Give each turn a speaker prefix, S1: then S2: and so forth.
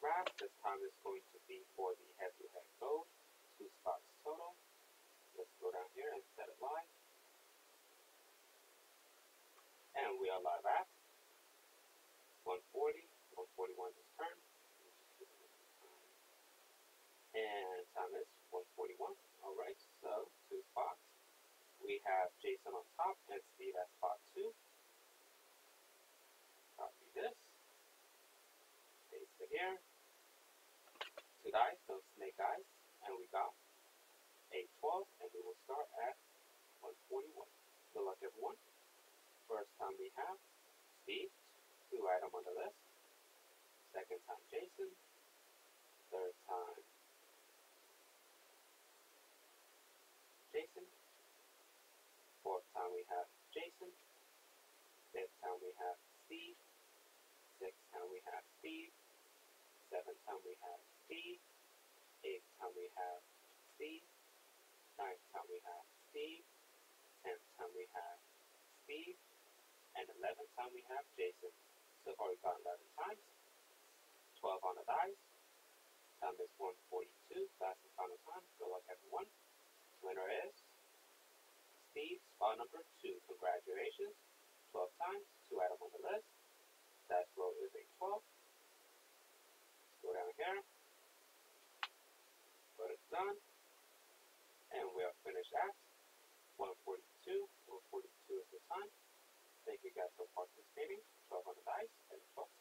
S1: graph. This time is going to be for the head-to-head gold, two spots total. Let's go down here and set it live. And we are live at 140, 141 this turn. And time is 141. Alright, so two spots. We have Jason on top and Steve at spot two. Copy this. Paste it here. Two dice, no snake eyes. And we got a 12 and we will start at 141. Good luck everyone. First time we have Steve, two item on the list. Second time Jason. Third time Jason. Fourth time we have Jason. Fifth time we have Steve. Sixth time we have Steve. Seventh time we have Steve. Eighth time we have Steve. Ninth time we have Steve. Tenth time we have Steve. And eleventh time we have Jason. So far we've got 11 times. 12 on the dice. Time is 142. That's the final time. Good luck everyone. Winner is Steve, spot number two. Congratulations. Cats, 142 or at the time. Thank you guys for participating, 1200 dice, and 12.